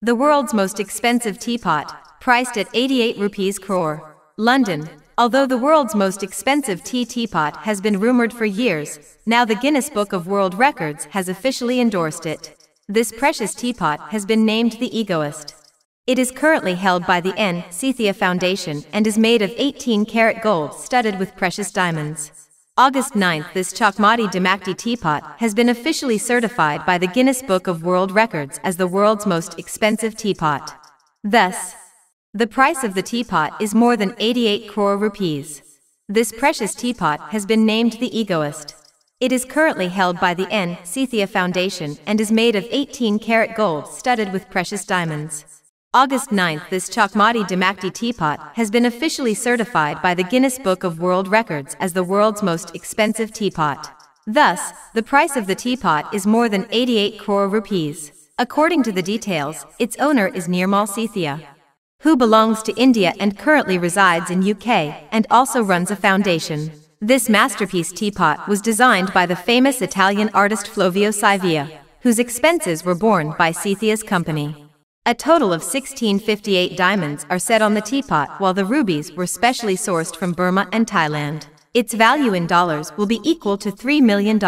The world's most expensive teapot, priced at 88 rupees crore. London. Although the world's most expensive tea teapot has been rumored for years, now the Guinness Book of World Records has officially endorsed it. This precious teapot has been named the Egoist. It is currently held by the N. Sethia Foundation and is made of 18 karat gold studded with precious diamonds. August 9th, this Chakmati Damakti teapot has been officially certified by the Guinness Book of World Records as the world's most expensive teapot. Thus, the price of the teapot is more than 88 crore rupees. This precious teapot has been named the Egoist. It is currently held by the N. Sethia Foundation and is made of 18 karat gold studded with precious diamonds. August 9th, this Chakmati Damakti teapot has been officially certified by the Guinness Book of World Records as the world's most expensive teapot. Thus, the price of the teapot is more than 88 crore rupees. According to the details, its owner is Nirmal Sethia, who belongs to India and currently resides in UK and also runs a foundation. This masterpiece teapot was designed by the famous Italian artist Fulvio Scavia, whose expenses were borne by Sethia's company. A total of 1658 diamonds are set on the teapot while the rubies were specially sourced from Burma and Thailand. Its value in dollars will be equal to $3 million.